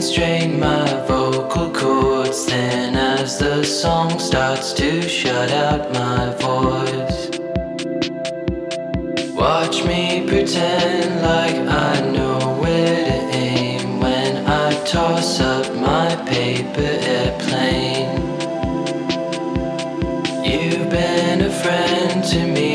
Strain my vocal cords then as the song starts to shut out my voice. Watch me pretend like I know where to aim when I toss up my paper airplane. You've been a friend to me.